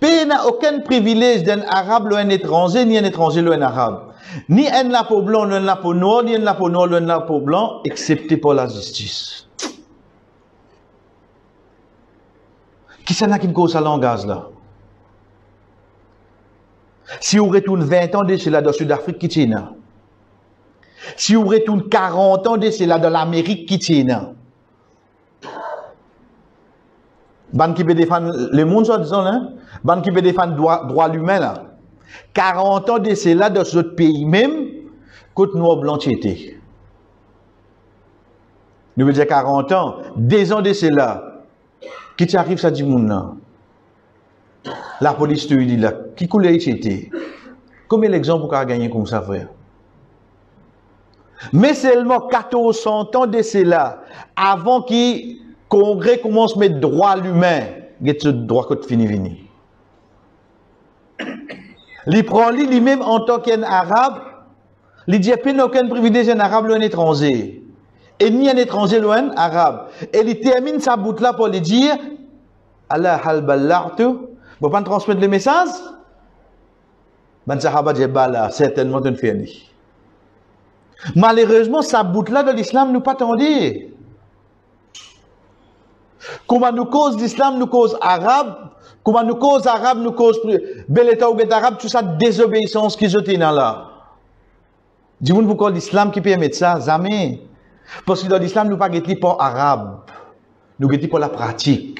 Pays n'a aucun privilège d'un arabe ou un étranger, ni un étranger ou un arabe. Ni un la pour blanc, ni un la pour noir, ni un la pour noir, ni un la pour blanc, excepté pour la justice. Qui ça n'a qui cause à langage là? Si on retourne 20 ans de cela dans Sud-Afrique, qui tient Si on retourne 40 ans de cela dans l'Amérique, qui tient Ban qui peut défendre le monde, soit disant, hein? Ban qui peut défendre droit, droit humain, là. 40 ans de cela dans ce pays même, côte noir blanc était. Nous veut dire 40 ans, des ans de cela. Qui t'arrive, ça dit moun La police te dit là, qui coulait était. Combien l'exemple pour gagner comme ça, frère? Mais seulement 1400 ans de cela, avant qu'il Congrès commence mettre droit l'humain, ce droit que fini fini. Il prend lui-même en tant qu'un arabe, il dit qu'il n'y a aucun privilège un arabe ou un étranger. Et ni un étranger ou un arabe. Et il termine sa bout là pour lui dire Allah hal ballartu. Vous pas transmettre le message? Ben sahaba certainement une fini. Malheureusement, sa bout là de l'islam nous pas dire. Comment nous cause l'islam, nous cause arabe, comment nous cause arabe, nous cause bel état ou arabe, tout ça désobéissance qui jeté dans là. Dis-vous, vous cause l'islam qui permet ça, jamais. Parce que dans l'islam, nous pas pour arabe, nous pas pour la pratique.